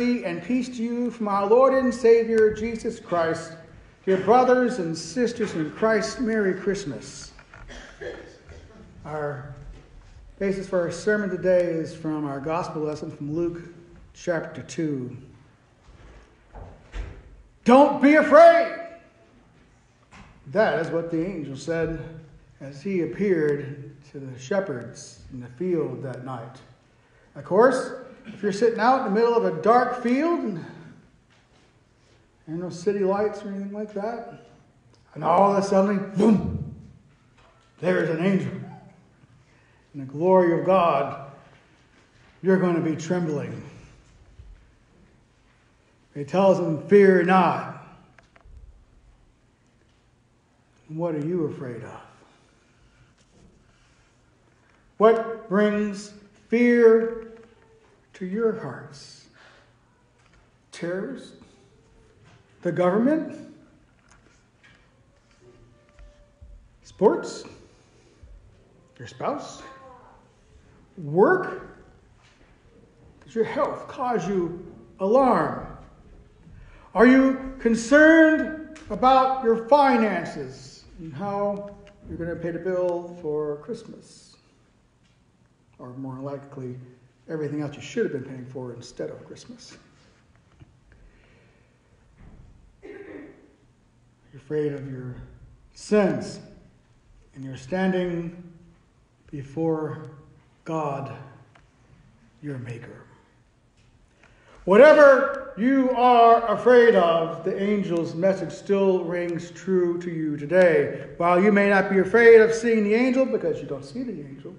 mercy and peace to you from our Lord and Savior Jesus Christ. Dear brothers and sisters in Christ, Merry Christmas. Our basis for our sermon today is from our gospel lesson from Luke chapter 2. Don't be afraid! That is what the angel said as he appeared to the shepherds in the field that night. Of course, if you're sitting out in the middle of a dark field and there are no city lights or anything like that, and all of a sudden, boom, there's an angel. In the glory of God, you're going to be trembling. He tells them, Fear not. What are you afraid of? What brings fear to your hearts? Terrorists? The government? Sports? Your spouse? Work? Does your health cause you alarm? Are you concerned about your finances and how you're going to pay the bill for Christmas? Or more likely, everything else you should have been paying for instead of Christmas. You're afraid of your sins, and you're standing before God, your Maker. Whatever you are afraid of, the angel's message still rings true to you today. While you may not be afraid of seeing the angel because you don't see the angel,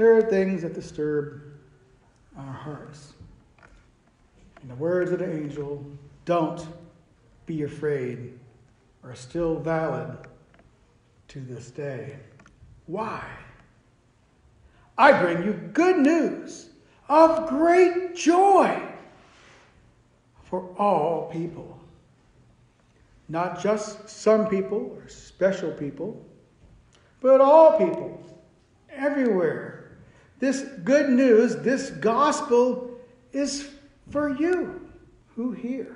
there are things that disturb our hearts. In the words of the angel, don't be afraid, are still valid to this day. Why? I bring you good news of great joy for all people. Not just some people or special people, but all people, everywhere. This good news, this gospel is for you who hear.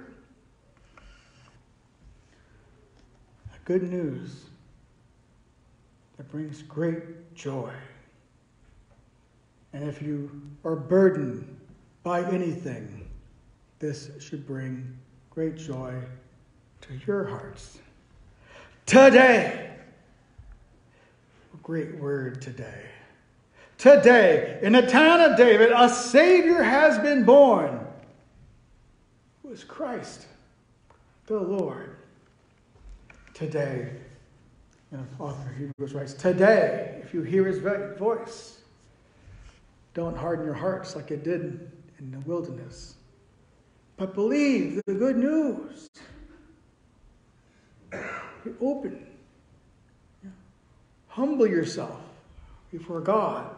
A good news that brings great joy. And if you are burdened by anything, this should bring great joy to your hearts. Today, a great word today. Today, in the town of David, a Savior has been born, who is Christ, the Lord. Today, and author of Hebrews writes, Today, if you hear his voice, don't harden your hearts like it did in the wilderness, but believe the good news. Be open. Humble yourself before God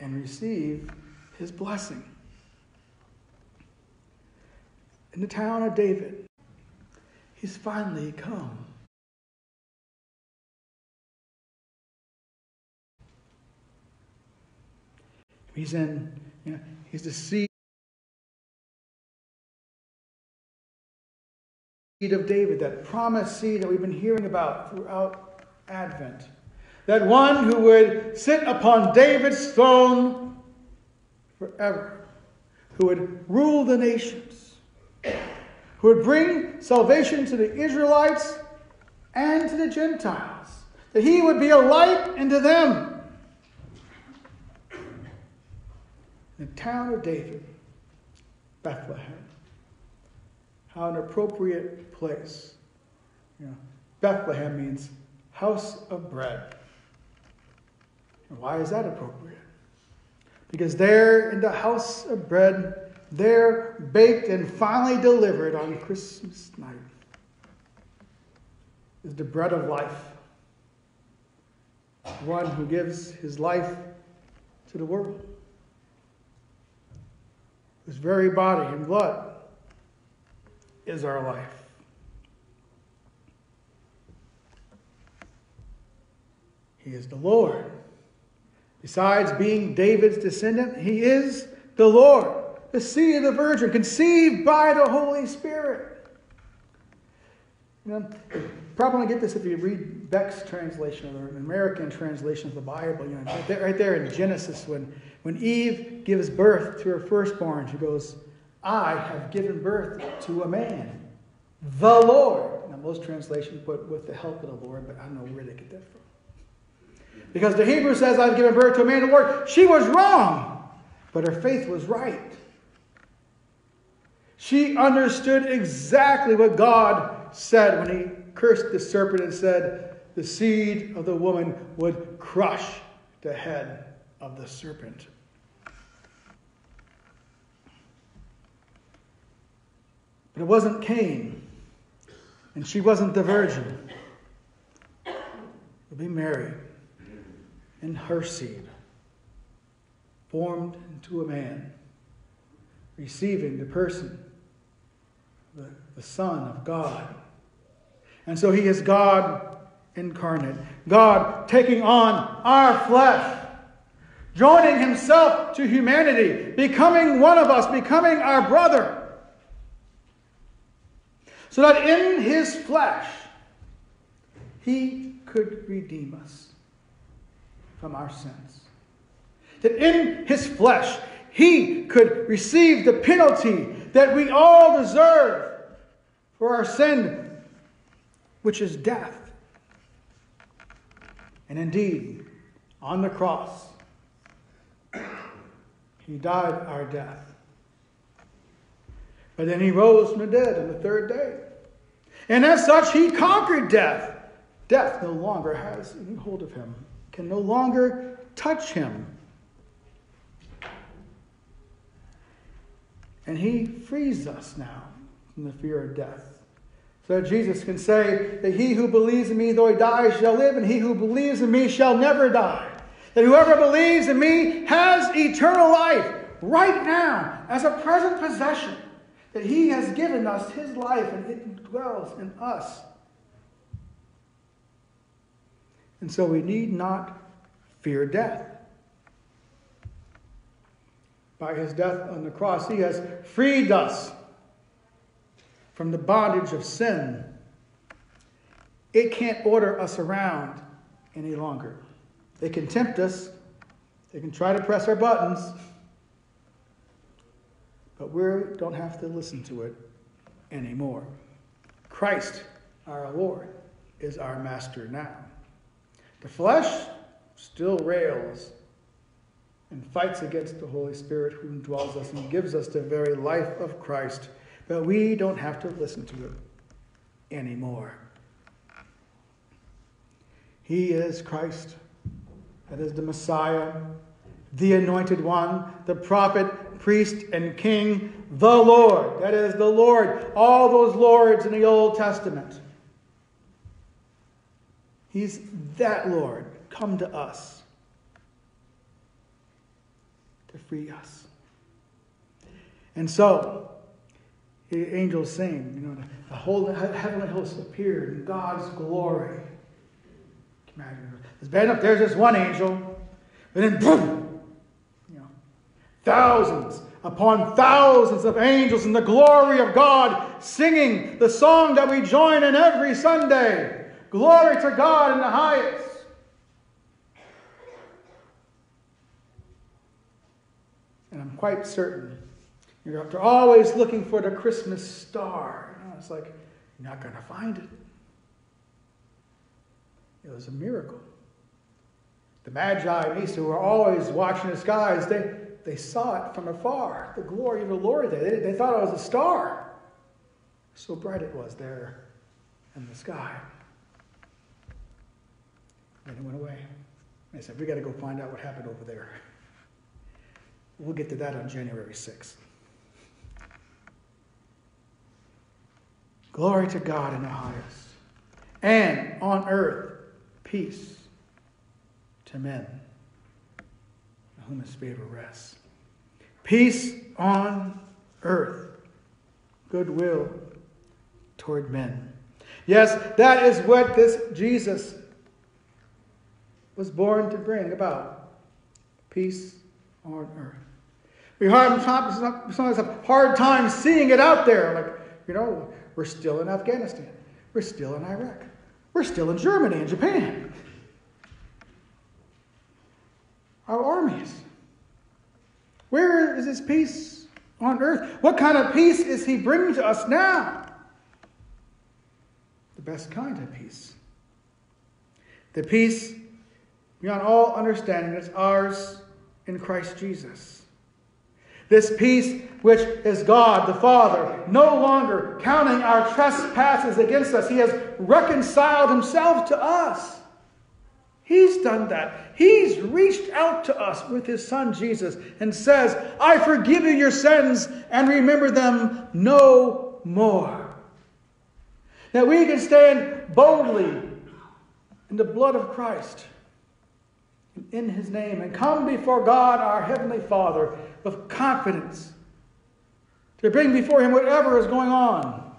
and receive his blessing. In the town of David, he's finally come. He's in, you know, he's the seed of David, that promised seed that we've been hearing about throughout Advent. That one who would sit upon David's throne forever, who would rule the nations, who would bring salvation to the Israelites and to the Gentiles, that he would be a light unto them the town of David, Bethlehem. How an appropriate place. You know, Bethlehem means house of bread. And why is that appropriate? Because there in the house of bread, there baked and finally delivered on Christmas night is the bread of life. One who gives his life to the world whose very body and blood is our life. He is the Lord. Besides being David's descendant, he is the Lord, the seed of the Virgin, conceived by the Holy Spirit. You know, probably get this if you read Beck's translation or an American translation of the Bible. You know, right there, right there in Genesis, when, when Eve gives birth to her firstborn, she goes, I have given birth to a man, the Lord. Now, most translations put with the help of the Lord, but I don't know where they get that from. Because the Hebrew says, I've given birth to a man, the Lord. She was wrong, but her faith was right. She understood exactly what God said when he cursed the serpent and said, The seed of the woman would crush the head of the serpent. But it wasn't Cain, and she wasn't the virgin. It would be Mary and her seed, formed into a man, receiving the person, the, the Son of God. And so he is God incarnate, God taking on our flesh, joining himself to humanity, becoming one of us, becoming our brother so that in his flesh he could redeem us from our sins. That in his flesh he could receive the penalty that we all deserve for our sin, which is death. And indeed, on the cross, he died our death. But then he rose from the dead on the third day. And as such, he conquered death. Death no longer has any hold of him, can no longer touch him. And he frees us now from the fear of death. So that Jesus can say that he who believes in me, though he dies, shall live, and he who believes in me shall never die. That whoever believes in me has eternal life right now as a present possession that He has given us His life and it dwells in us. And so we need not fear death. By His death on the cross, He has freed us from the bondage of sin. It can't order us around any longer. They can tempt us, they can try to press our buttons. But we don't have to listen to it anymore. Christ, our Lord, is our master now. The flesh still rails and fights against the Holy Spirit who dwells us and gives us the very life of Christ, but we don't have to listen to it anymore. He is Christ, that is the Messiah, the anointed one, the prophet, priest, and king, the Lord. That is the Lord. All those lords in the Old Testament. He's that Lord come to us to free us. And so, the angels sing, you know, the whole heavenly host appeared in God's glory. Imagine, there's up there's this one angel, but then boom, Thousands upon thousands of angels in the glory of God singing the song that we join in every Sunday. Glory to God in the highest. And I'm quite certain you're after always looking for the Christmas star. You know, it's like, you're not going to find it. It was a miracle. The Magi and Easter were always watching the skies. They, they saw it from afar, the glory of the Lord there. They, they thought it was a star. So bright it was there in the sky. Then it went away. They said, We got to go find out what happened over there. We'll get to that on January 6th. Glory to God in the highest. And on earth, peace to men whom his favor rests. Peace on earth, goodwill toward men. Yes, that is what this Jesus was born to bring about peace on earth. We have sometimes a hard time seeing it out there. Like, you know, we're still in Afghanistan. We're still in Iraq. We're still in Germany and Japan. Our armies. Where is this peace on earth? What kind of peace is he bringing to us now? The best kind of peace. The peace beyond all understanding that's ours in Christ Jesus. This peace, which is God the Father, no longer counting our trespasses against us. He has reconciled himself to us. He's done that. He's reached out to us with his son Jesus and says, I forgive you your sins and remember them no more. That we can stand boldly in the blood of Christ in his name and come before God our heavenly Father with confidence to bring before him whatever is going on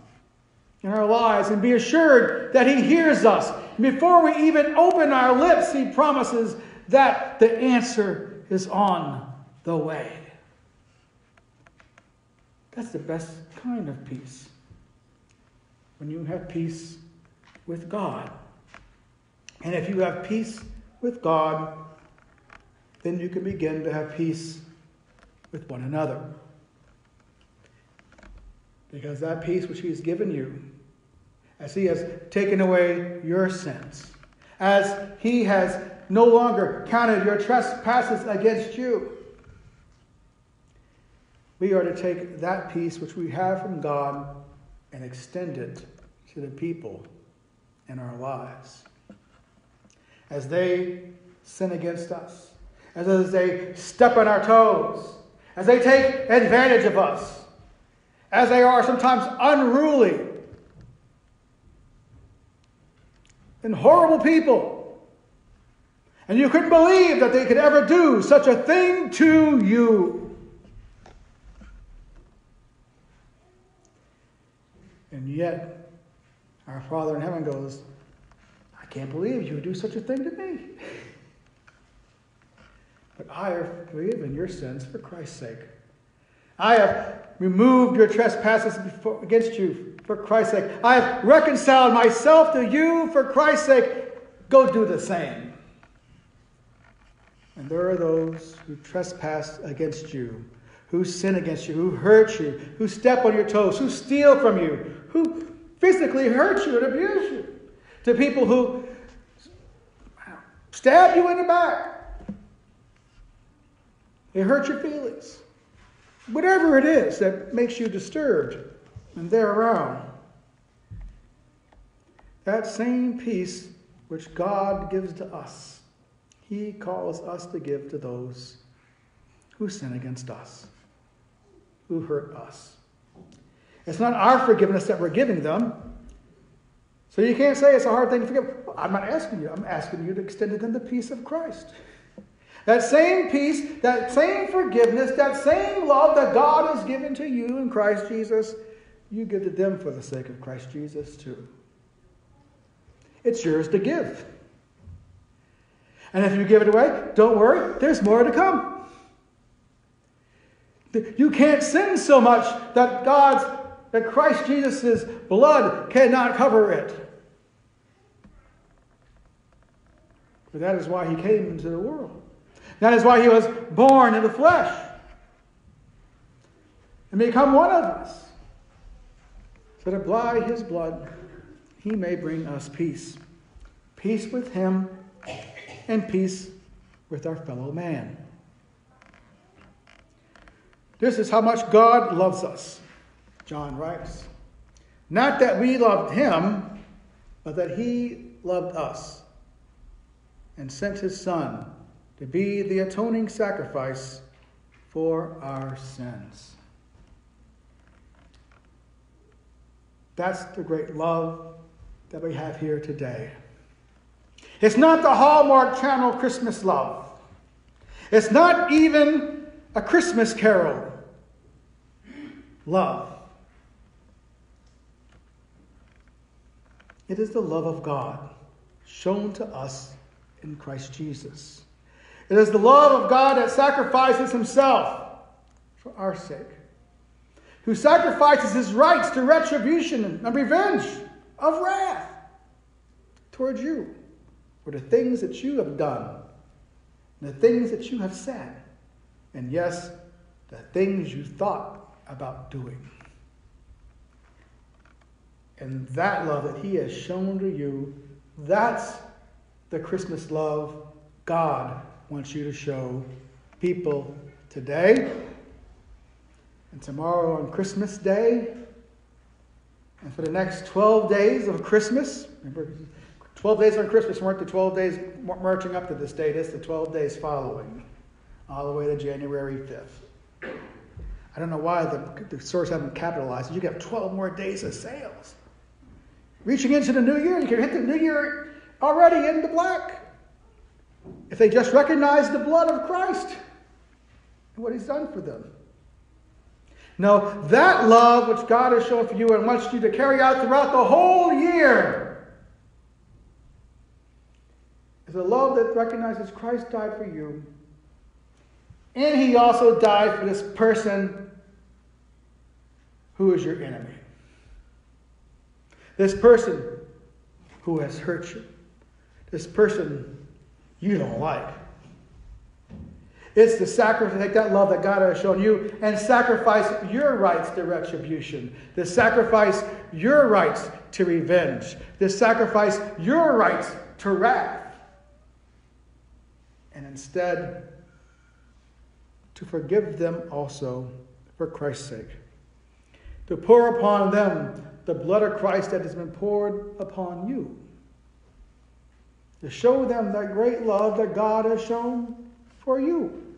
in our lives and be assured that he hears us. Before we even open our lips, he promises that the answer is on the way. That's the best kind of peace. When you have peace with God. And if you have peace with God, then you can begin to have peace with one another. Because that peace which He has given you, as He has taken away your sins, as He has no longer counted your trespasses against you, we are to take that peace which we have from God and extend it to the people in our lives. As they sin against us, as they step on our toes, as they take advantage of us, as they are sometimes unruly and horrible people. And you couldn't believe that they could ever do such a thing to you. And yet, our Father in heaven goes, I can't believe you would do such a thing to me. But I have forgiven your sins for Christ's sake. I have removed your trespasses before, against you for Christ's sake. I have reconciled myself to you for Christ's sake. Go do the same. And there are those who trespass against you, who sin against you, who hurt you, who step on your toes, who steal from you, who physically hurt you and abuse you. To people who stab you in the back, it hurts your feelings. Whatever it is that makes you disturbed and they're around. That same peace which God gives to us, He calls us to give to those who sin against us, who hurt us. It's not our forgiveness that we're giving them. So you can't say it's a hard thing to forgive. I'm not asking you. I'm asking you to extend to them the peace of Christ. That same peace, that same forgiveness, that same love that God has given to you in Christ Jesus, you give to them for the sake of Christ Jesus too. It's yours to give. And if you give it away, don't worry, there's more to come. You can't sin so much that God's that Christ Jesus' blood cannot cover it. For that is why he came into the world. That is why he was born in the flesh and become one of us. So that by his blood he may bring us peace. Peace with him and peace with our fellow man. This is how much God loves us, John writes. Not that we loved him, but that he loved us and sent his Son to be the atoning sacrifice for our sins. That's the great love that we have here today. It's not the Hallmark Channel Christmas love. It's not even a Christmas carol love. It is the love of God shown to us in Christ Jesus. It is the love of God that sacrifices himself for our sake, who sacrifices his rights to retribution and revenge of wrath towards you for the things that you have done, the things that you have said, and yes, the things you thought about doing. And that love that he has shown to you, that's the Christmas love God wants you to show people today and tomorrow on Christmas Day and for the next 12 days of Christmas. Remember, 12 days on Christmas weren't the 12 days marching up to this date, it's the 12 days following, all the way to January 5th. I don't know why the, the stores haven't capitalized. You have 12 more days of sales. Reaching into the new year, you can hit the new year already in the black. If they just recognize the blood of Christ and what he's done for them. No, that love which God has shown for you and wants you to carry out throughout the whole year is a love that recognizes Christ died for you. And he also died for this person who is your enemy. This person who has hurt you. This person you don't like. It's to sacrifice, that love that God has shown you and sacrifice your rights to retribution, to sacrifice your rights to revenge, to sacrifice your rights to wrath, and instead to forgive them also for Christ's sake, to pour upon them the blood of Christ that has been poured upon you to show them that great love that God has shown for you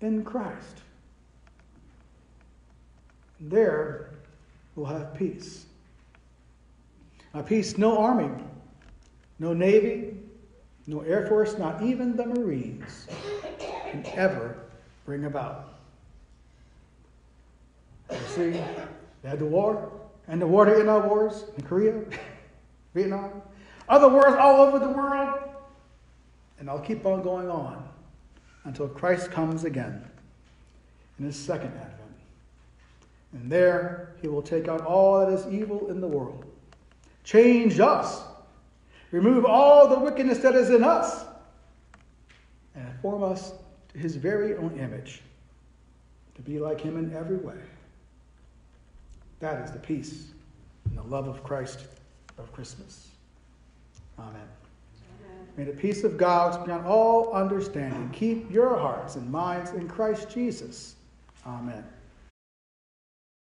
in Christ. There we'll have peace. A peace no army, no navy, no air force, not even the Marines can ever bring about. You see, they had the war, and the war end our wars in Korea, Vietnam, other wars all over the world. And I'll keep on going on until Christ comes again in his second advent. And there he will take out all that is evil in the world, change us, remove all the wickedness that is in us, and form us to his very own image, to be like him in every way. That is the peace and the love of Christ of Christmas. Amen. May the peace of God, beyond all understanding, keep your hearts and minds in Christ Jesus. Amen.